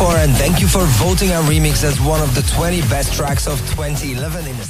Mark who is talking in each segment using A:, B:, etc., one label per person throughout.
A: and Shane54, and thank you for voting our remix as one of the 20 best tracks of 2011 in a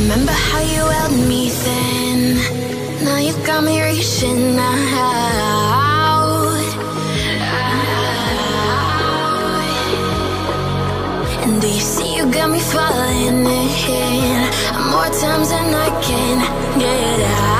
B: Remember how you held me then? Now you've got me reaching out. out. And do you see you got me falling in? More times than I can get out.